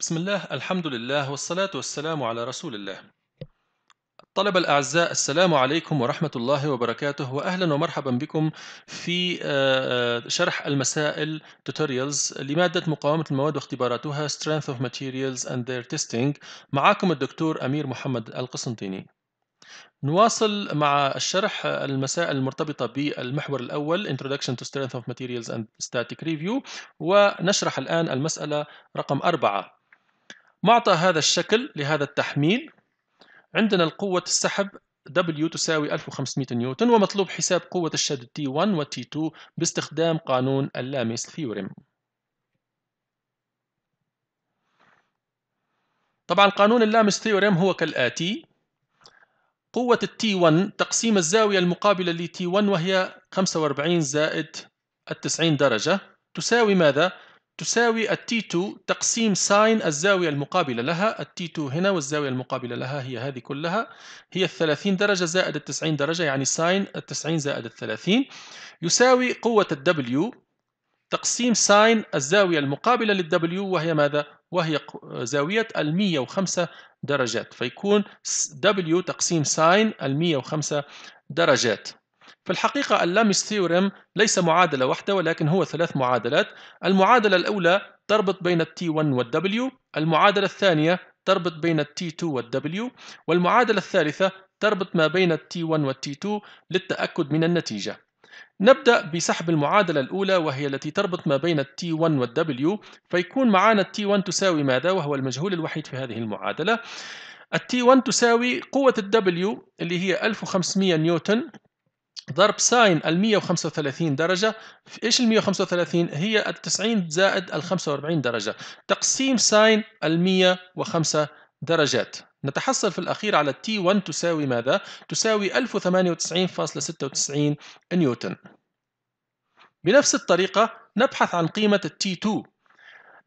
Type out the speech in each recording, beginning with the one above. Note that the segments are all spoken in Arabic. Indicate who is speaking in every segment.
Speaker 1: بسم الله الحمد لله والصلاة والسلام على رسول الله الطلبة الأعزاء السلام عليكم ورحمة الله وبركاته وأهلا ومرحبا بكم في شرح المسائل tutorials لمادة مقاومة المواد واختباراتها Strength of Materials and Their Testing معكم الدكتور أمير محمد القسنطيني. نواصل مع الشرح المسائل المرتبطة بالمحور الأول Introduction to Strength of Materials and Static Review ونشرح الآن المسألة رقم أربعة. معطى هذا الشكل لهذا التحميل. عندنا القوة السحب W تساوي 1500 نيوتن ومطلوب حساب قوة الشد T1 و T2 باستخدام قانون ال Lami's theorem. طبعا قانون ال Lami's theorem هو كالآتي. قوة ال T 1 تقسيم الزاوية المقابلة ل T1 وهي 45 زائد التسعين درجة تساوي ماذا؟ تساوي ال T 2 تقسيم sine الزاوية المقابلة لها. ال T 2 هنا والزاوية المقابلة لها هي هذه كلها. هي ال 30 درجة زائد ال 90 درجة يعني sine ال 90 زائد ال 30 يساوي قوة ال W تقسيم sine الزاوية المقابلة لل W وهي ماذا؟ وهي زاوية ال 105 درجات. فيكون W تقسيم sine ال 105 درجات. في الحقيقة ال Lami's theorem ليس معادلة واحدة ولكن هو ثلاث معادلات. المعادلة الأولى تربط بين ال T 1 وال W المعادلة الثانية تربط بين ال T 2 وال W والمعادلة الثالثة تربط ما بين ال T 1 وال T 2 للتأكد من النتيجة. نبدأ بسحب المعادلة الأولى وهي التي تربط ما بين ال T 1 وال W. فيكون معانا ال T 1 تساوي ماذا؟ وهو المجهول الوحيد في هذه المعادلة. ال T 1 تساوي قوة ال W اللي هي 1500 نيوتن ضرب sine ال 135 درجة إيش ال 135 هي ال 90 زائد ال 45 درجة. تقسيم sine ال 105 درجات. نتحصل في الأخير على T1 تساوي ماذا؟ تساوي 1098.96 نيوتن. بنفس الطريقة نبحث عن قيمة T2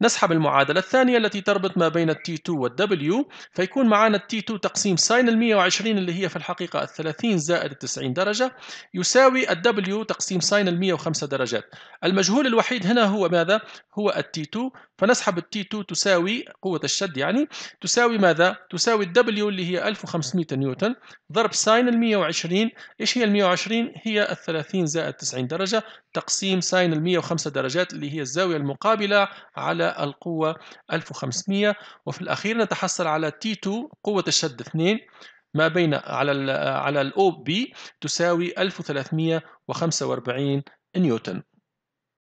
Speaker 1: نسحب المعادلة الثانية التي تربط ما بين ال T 2 وال W فيكون معنا ال T 2 تقسيم sine ال 120 اللي هي في الحقيقة ال 30 زائد ال 90 درجة يساوي ال W تقسيم sine ال 105 درجات. المجهول الوحيد هنا هو ماذا؟ هو ال T 2 فنسحب ال T 2 تساوي قوة الشد يعني تساوي ماذا؟ تساوي ال W اللي هي 1500 نيوتن ضرب sine ال 120 إيش هي ال 120 هي ال 30 زائد 90 درجة. تقسيم sine ال 105 درجات اللي هي الزاوية المقابلة على القوة 1500 وفي الأخير نتحصل على T2 قوة الشد 2 ما بين على ال على ال OB تساوي 1345 نيوتن.